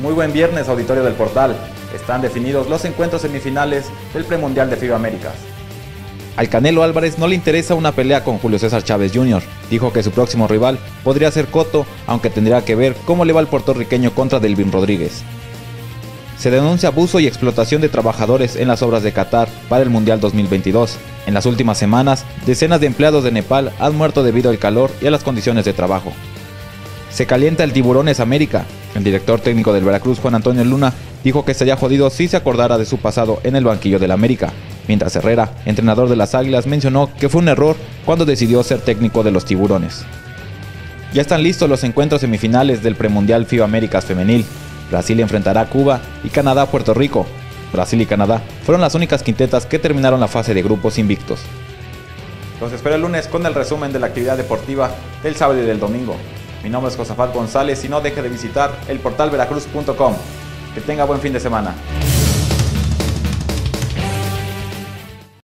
Muy buen viernes, auditorio del portal. Están definidos los encuentros semifinales del premundial de FIBA Américas. Al Canelo Álvarez no le interesa una pelea con Julio César Chávez Jr. Dijo que su próximo rival podría ser Cotto, aunque tendría que ver cómo le va el puertorriqueño contra Delvin Rodríguez. Se denuncia abuso y explotación de trabajadores en las obras de Qatar para el Mundial 2022. En las últimas semanas, decenas de empleados de Nepal han muerto debido al calor y a las condiciones de trabajo. Se calienta el Tiburones América. El director técnico del Veracruz, Juan Antonio Luna, dijo que estaría jodido si se acordara de su pasado en el banquillo del América. Mientras Herrera, entrenador de las Águilas, mencionó que fue un error cuando decidió ser técnico de los Tiburones. Ya están listos los encuentros semifinales del premundial FIBA Américas Femenil. Brasil enfrentará a Cuba y Canadá a Puerto Rico. Brasil y Canadá fueron las únicas quintetas que terminaron la fase de grupos invictos. Los espero el lunes con el resumen de la actividad deportiva del sábado y del domingo. Mi nombre es Josafat González y no deje de visitar el portal veracruz.com. Que tenga buen fin de semana.